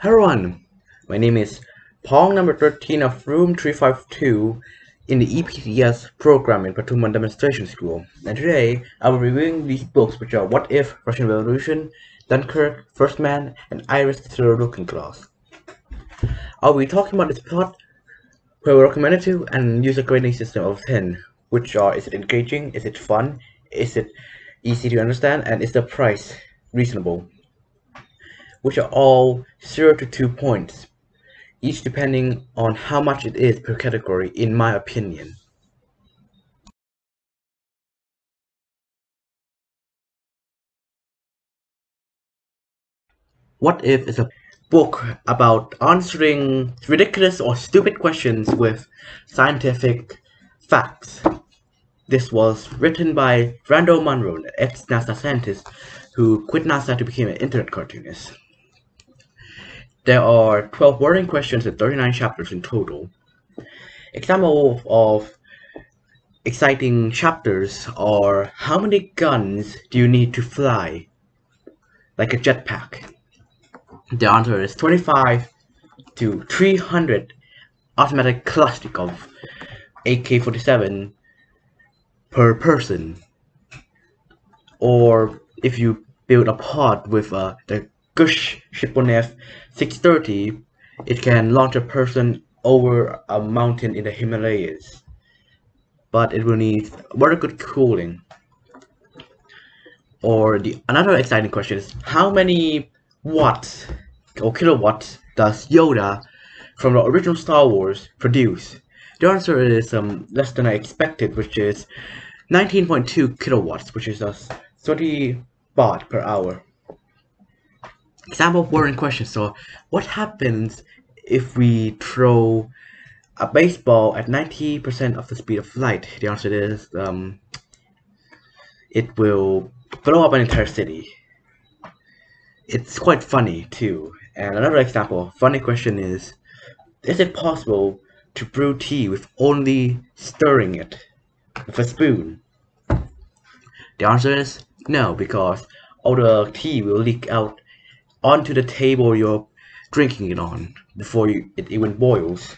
Hello everyone, my name is Pong number 13 of room 352 in the EPTS program in Pathumwan Demonstration School. And today I will be reviewing these books which are What If, Russian Revolution, Dunkirk, First Man, and Iris Through the Looking Glass. I'll be talking about this plot, where we recommend it to, and use a grading system of 10, which are is it engaging, is it fun, is it easy to understand, and is the price reasonable which are all 0 to 2 points, each depending on how much it is per category in my opinion. What If is a book about answering ridiculous or stupid questions with scientific facts. This was written by Randall Munroe, an ex-NASA scientist who quit NASA to become an internet cartoonist. There are 12 wording questions and 39 chapters in total. Example of exciting chapters are how many guns do you need to fly? Like a jetpack. The answer is 25 to 300 automatic Kalashnikov AK-47 per person. Or if you build a pod with uh, the Gush Shipunov 630, it can launch a person over a mountain in the Himalayas. But it will need very good cooling. Or the another exciting question is how many watts or kilowatts does Yoda from the original Star Wars produce? The answer is um, less than I expected, which is 19.2 kilowatts, which is just 30 baht per hour example boring question. So what happens if we throw a baseball at 90% of the speed of light? The answer is um, it will blow up an entire city. It's quite funny too. And another example, funny question is, is it possible to brew tea with only stirring it with a spoon? The answer is no, because all the tea will leak out onto the table you're drinking it on before you, it even boils.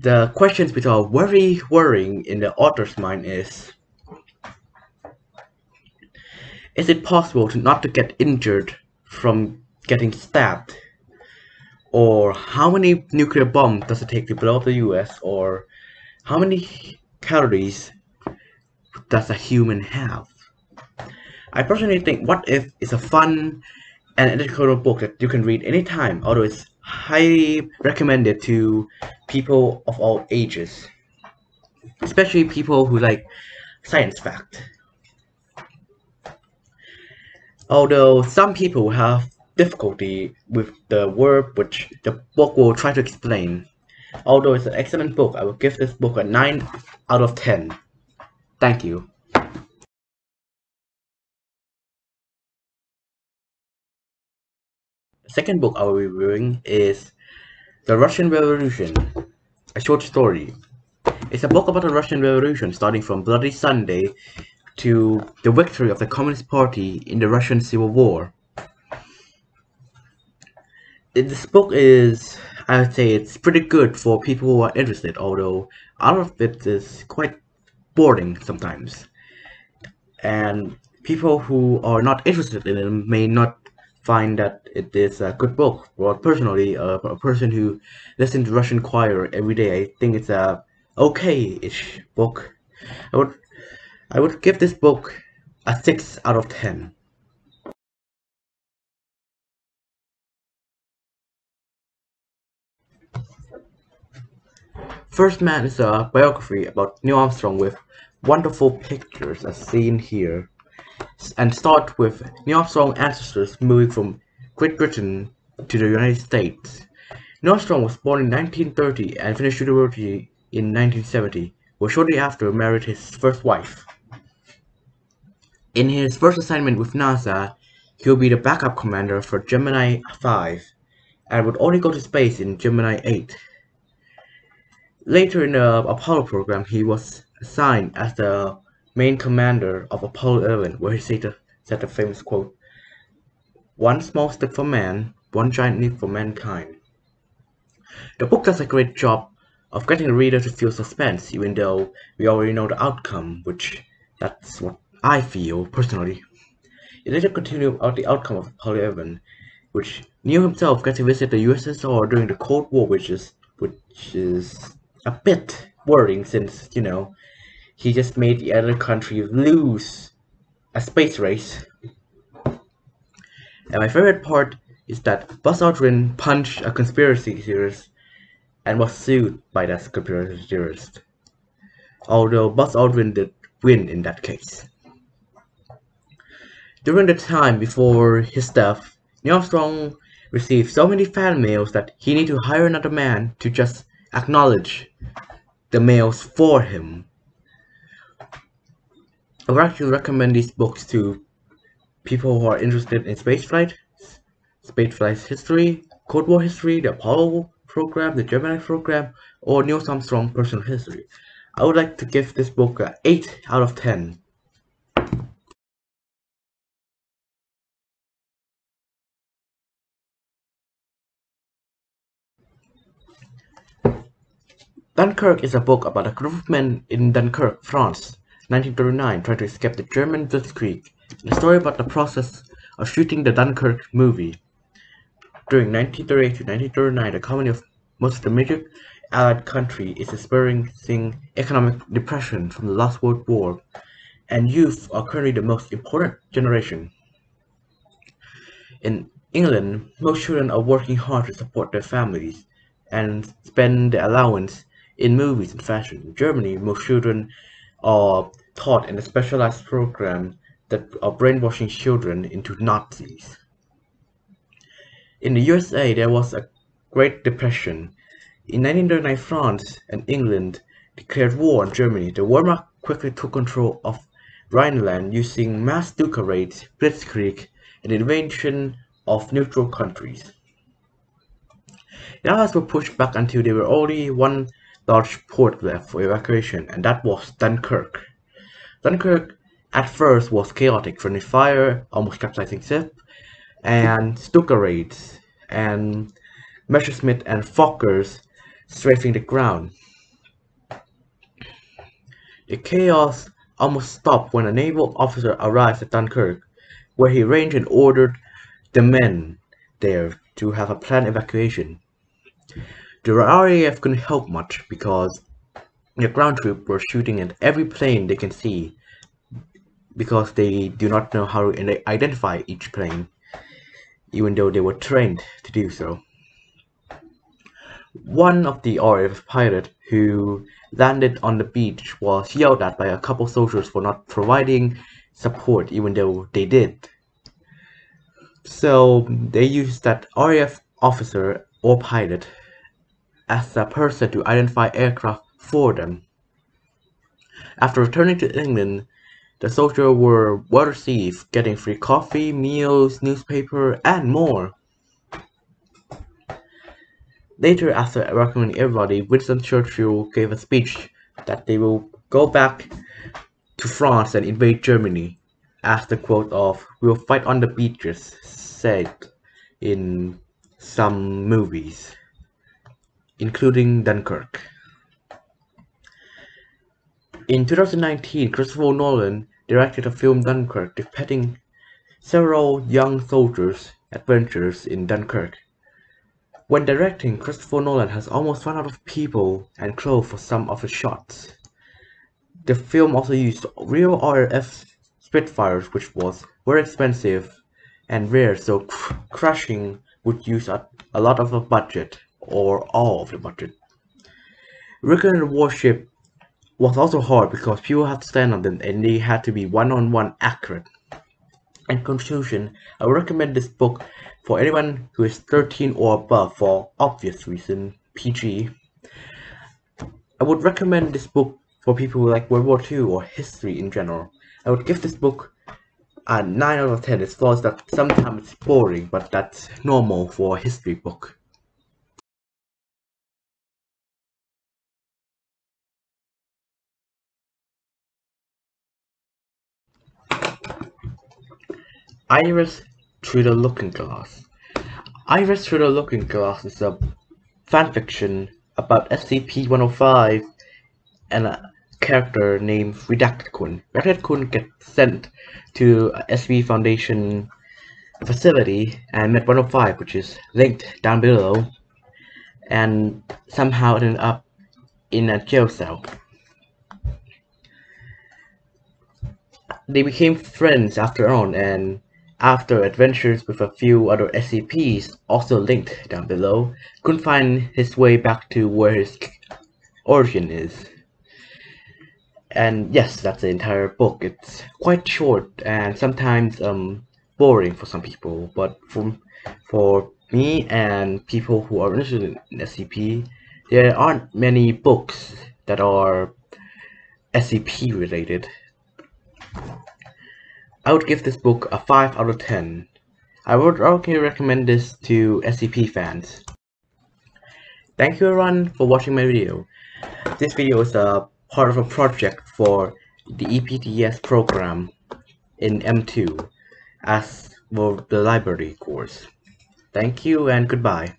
The questions which are very worrying in the author's mind is Is it possible to not to get injured from getting stabbed? Or how many nuclear bombs does it take to blow up the US? Or how many calories does a human have? I personally think What If is a fun and educational book that you can read anytime, although it's highly recommended to people of all ages, especially people who like science fact. Although some people have difficulty with the word which the book will try to explain. Although it's an excellent book, I will give this book a 9 out of 10. Thank you. Second book I will be reviewing is The Russian Revolution, a short story. It's a book about the Russian Revolution starting from Bloody Sunday to the victory of the Communist Party in the Russian Civil War. This book is, I would say, it's pretty good for people who are interested, although all of it is quite boring sometimes. And people who are not interested in it may not find that it is a good book. Well, personally, uh, a person who listens to Russian choir every day, I think it's a okay-ish book. I would, I would give this book a six out of ten. First Man is a biography about Neil Armstrong with wonderful pictures as seen here and start with Neil Armstrong ancestors moving from Great Britain to the United States. Neil Armstrong was born in 1930 and finished university in 1970, where shortly after married his first wife. In his first assignment with NASA, he would be the backup commander for Gemini 5 and would only go to space in Gemini 8. Later in the Apollo program, he was assigned as the main commander of Apollo 11, where he said the, famous quote, One Small Step for Man, One Giant Leap for Mankind. The book does a great job of getting the reader to feel suspense, even though we already know the outcome, which that's what I feel personally. It later continued about the outcome of Apollo 11, which Neil himself got to visit the USSR during the Cold War, which is which is a bit worrying since you know he just made the other country lose a space race. And my favorite part is that Buzz Aldrin punched a conspiracy theorist and was sued by that conspiracy theorist. Although Buzz Aldrin did win in that case. During the time before his death, Neil Armstrong received so many fan mails that he needed to hire another man to just acknowledge the mails for him. I would actually recommend these books to people who are interested in spaceflight, spaceflight history, Cold War history, the Apollo program, the Gemini program, or Neil Armstrong personal history. I would like to give this book a 8 out of 10. Dunkirk is a book about a group of men in Dunkirk, France, 1939, trying to escape the German Blitzkrieg, and a story about the process of shooting the Dunkirk movie. During 1938 to 1939, the economy of most of the major Allied countries is experiencing economic depression from the last World War, and youth are currently the most important generation. In England, most children are working hard to support their families and spend their allowance in movies and fashion. In Germany, most children are taught in a specialized program that are brainwashing children into Nazis. In the USA, there was a Great Depression. In 1939, France and England declared war on Germany. The Wehrmacht quickly took control of Rhineland using mass raids, blitzkrieg, and invasion of neutral countries. The Allies were pushed back until they were only one large port left for evacuation, and that was Dunkirk. Dunkirk at first was chaotic, friendly fire, almost capsizing ship, and Stuka raids, and Messerschmitt and Fokkers strafing the ground. The chaos almost stopped when a naval officer arrived at Dunkirk, where he arranged and ordered the men there to have a planned evacuation. The RAF couldn't help much because the ground troops were shooting at every plane they can see because they do not know how to identify each plane, even though they were trained to do so. One of the RAF pilots who landed on the beach was yelled at by a couple soldiers for not providing support even though they did. So they used that RAF officer or pilot as a person to identify aircraft for them. After returning to England, the soldiers were well received, getting free coffee, meals, newspaper, and more. Later, after recommending everybody, Winston Churchill gave a speech that they will go back to France and invade Germany, as the quote of, we'll fight on the beaches, said in some movies including Dunkirk. In 2019, Christopher Nolan directed a film Dunkirk depicting several young soldiers' adventures in Dunkirk. When directing, Christopher Nolan has almost run out of people and clothes for some of the shots. The film also used real RAF Spitfires, which was very expensive and rare, so cr crashing would use a, a lot of a budget or all of the budget. Recreating the warship was also hard because people had to stand on them and they had to be one-on-one -on -one accurate. In conclusion, I would recommend this book for anyone who is 13 or above for obvious reason, PG. I would recommend this book for people who like World War II or history in general. I would give this book a 9 out of 10. It's flaws that sometimes it's boring, but that's normal for a history book. Iris Through the Looking Glass. Iris Through the Looking Glass is a fanfiction about SCP-105 and a character named Redacted Kun. Redacted Kun gets sent to SCP Foundation facility and met 105 which is linked down below and somehow ended up in a jail cell. They became friends after on and after adventures with a few other SCPs also linked down below, couldn't find his way back to where his origin is. And yes, that's the entire book. It's quite short and sometimes um boring for some people, but for for me and people who are interested in SCP, there aren't many books that are SCP related. I would give this book a 5 out of 10. I would okay recommend this to SCP fans. Thank you everyone for watching my video. This video is a part of a project for the EPTS program in M2 as for the library course. Thank you and goodbye.